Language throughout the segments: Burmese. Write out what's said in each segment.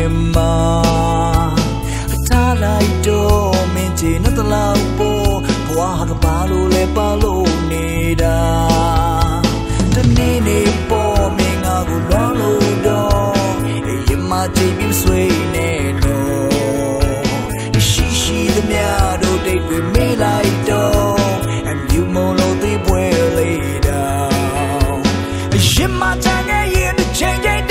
ရင်မှာထားလိုက်တော့မင်းချင်တဲ့လောက်ပေါ်ဘဝကပါလို့လဲပါလို့နေတာတနေ့နေ့ပေါ်မင်းငါကိုလွမ်းလို့တော့ရင်မှာကြည့်ပြီးဆွေးနေတော့ရှိရှိသမျှတို့တိတ်တွေမေးလိုက်တော့အမြူမလို့သေးပွဲလေးတာရင်မှာချငယ်ရင်ချိန်ချိန်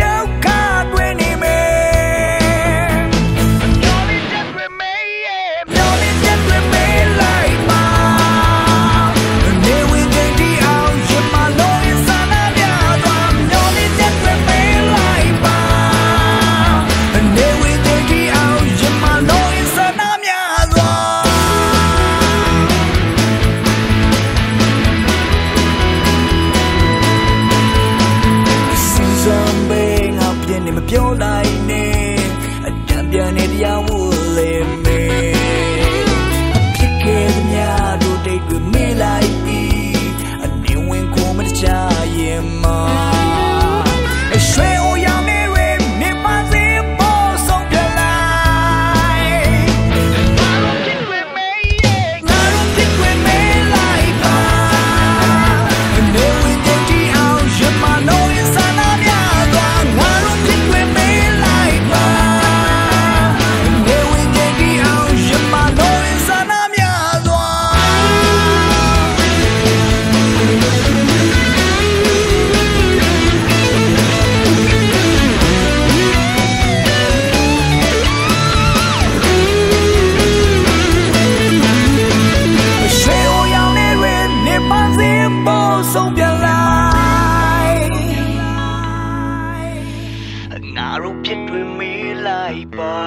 တို့ဖြစ်တွေမေးလိုက်ပါ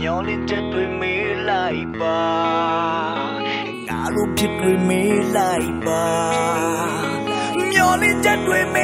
မျောလင်းချက်တွေမေးလိုက်ပါငါတို့ဖြစ်တွေမေးလိုက်ပါမျောလင်းချက်တွေမေး